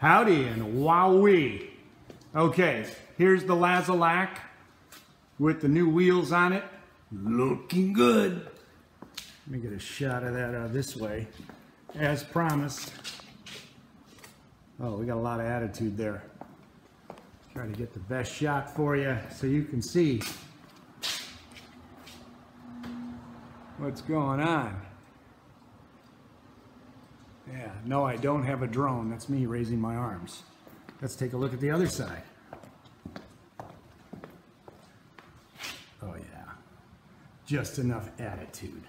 Howdy and wowee. Okay, here's the Lazzillac with the new wheels on it. Looking good. Let me get a shot of that this way. As promised. Oh, we got a lot of attitude there. Try to get the best shot for you so you can see what's going on. Yeah, no, I don't have a drone. That's me raising my arms. Let's take a look at the other side. Oh yeah, just enough attitude.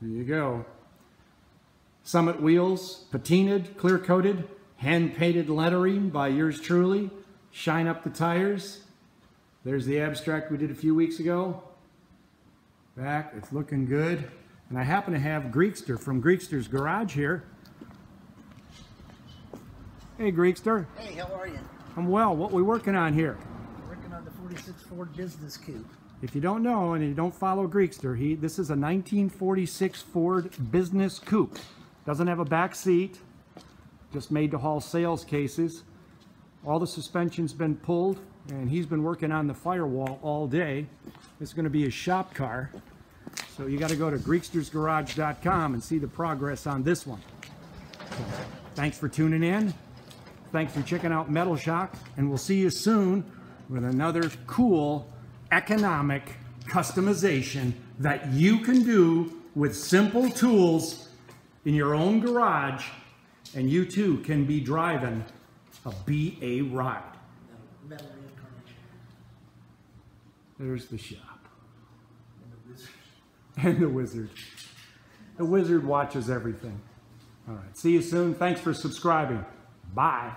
There you go. Summit wheels, patinaed, clear coated, hand painted lettering by yours truly. Shine up the tires. There's the abstract we did a few weeks ago. Back, it's looking good. And I happen to have Greekster from Greekster's Garage here. Hey Greekster. Hey, how are you? I'm well. What we working on here? Working on the 46 Ford Business Coupe. If you don't know and you don't follow Greekster, he this is a 1946 Ford Business Coupe. Doesn't have a back seat. Just made to haul sales cases. All the suspension's been pulled and he's been working on the firewall all day. This is going to be his shop car. So you got to go to greekstersgarage.com and see the progress on this one. So, thanks for tuning in. Thanks for checking out Metal Shock, and we'll see you soon with another cool economic customization that you can do with simple tools in your own garage, and you too can be driving a BA ride. There's the shop. And the wizard. And the wizard. The wizard watches everything. All right. See you soon. Thanks for subscribing. Bye.